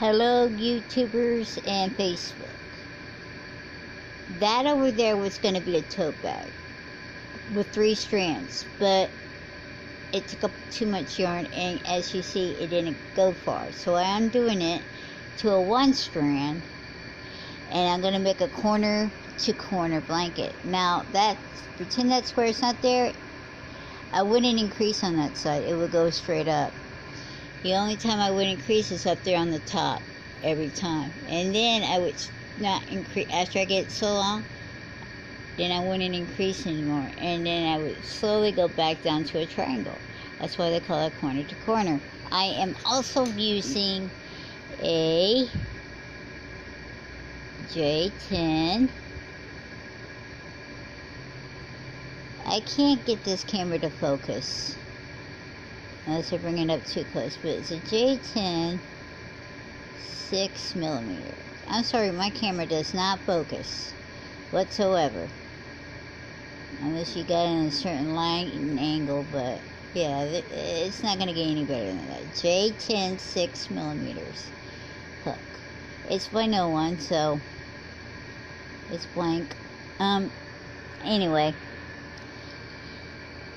Hello, YouTubers and Facebook. That over there was going to be a tote bag with three strands, but it took up too much yarn, and as you see, it didn't go far. So I am doing it to a one strand, and I'm going to make a corner to corner blanket. Now, that pretend that square is not there, I wouldn't increase on that side, it would go straight up. The only time I would increase is up there on the top every time. And then I would not increase, after I get so long, then I wouldn't increase anymore. And then I would slowly go back down to a triangle. That's why they call it corner to corner. I am also using a J10. I can't get this camera to focus unless I bring it up too close, but it's a J10 6 millimeter. I'm sorry, my camera does not focus whatsoever. Unless you got it in a certain light and angle, but yeah, it's not going to get any better than that. J10 6 millimeters hook. It's by no one, so it's blank. Um, anyway,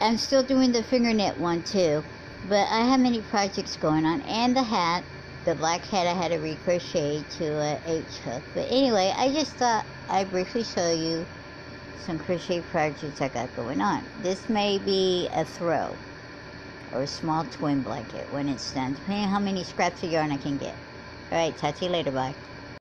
I'm still doing the finger knit one too. But I have many projects going on, and the hat, the black hat, I had to recrochet to a H hook. But anyway, I just thought I'd briefly show you some crochet projects I got going on. This may be a throw or a small twin blanket when it's done, depending on how many scraps of yarn I can get. Alright, talk to you later, bye.